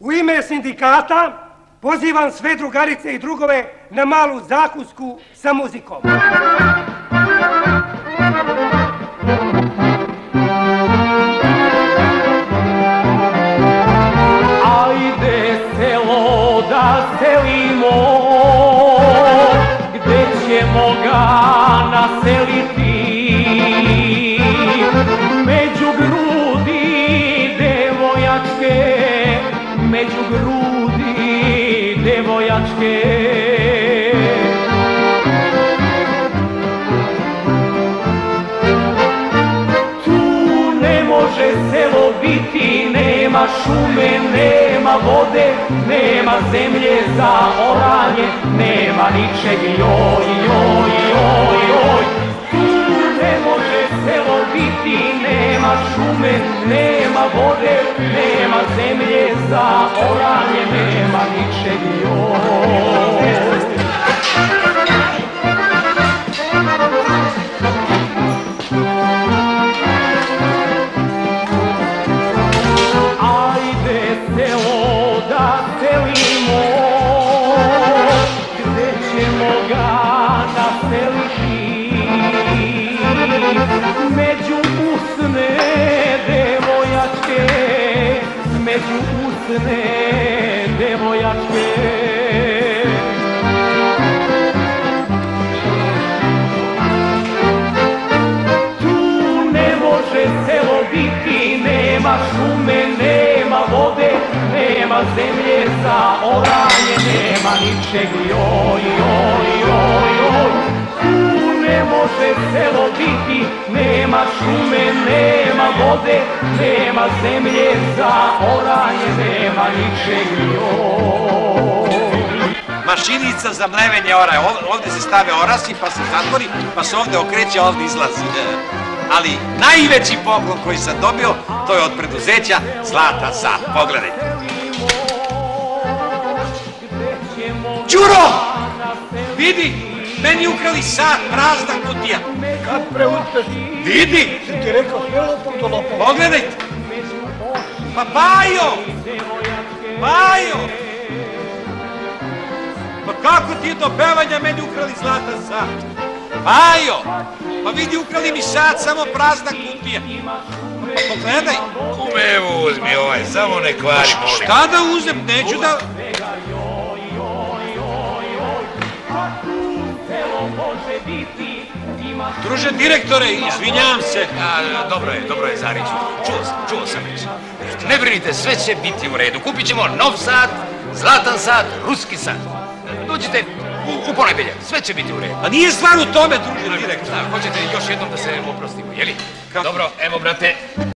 U ime sindikata pozivam sve drugarice i drugove na malu zakusku sa muzikom. Ajde selo da selimo, gde ćemo ga naseliti? Među grudi devojačke. Tu ne može selo biti, nema šume, nema vode, nema zemlje za oranje, nema ničeg joj, joj, joj, joj. Tu ne može selo biti, nema šume, nema vode, nema zemlje za oranje, nema ničeg joj. Među usne devojačke. Tu ne može selo biti, nema šume, nema vode, nema zemlje za oranje, nema ničeg joj, joj, joj, joj. Tu ne može selo biti, nema šume, nema vode, nema zemlje za nema ničeg joj. Mašinica za mlevenje oraja. Ov- Ovdje se stave orasi, pa se zatvori, pa se ovdje okreće, ovdje izlazi. E, Ali najveći poklon koji sam dobio, to je od preduzeća Zlata Sat. Pogledajte. Đuro! Vidi, meni ukrali sat, prazna kutija. Kad preuspeš, Vidi, si ti rekao sve lopom do lopom. pogledajte. Pa Bajo! Pa kako ti je do pevanja meni ukrali zlatan sat? Bajo! Pa vidi ukrali mi sat, samo prazna kutija. Pa pogledaj. Kume, evo uzmi ovaj, samo ne kvari, molim. Šta da uzem, neću da... Druže direktore, izvinjavam se. A, dobro je, dobro je, Zariću. Čuo sam, čuo sam već. Ne brinite, sve će biti u redu. Kupit ćemo nov sat, zlatan sat, ruski sat. Dođite u, u ponedjeljak, sve će biti u redu. A nije stvar u tome, druže direktore. Hoćete još jednom da se oprostimo, jeli? Kako? Dobro, evo, brate,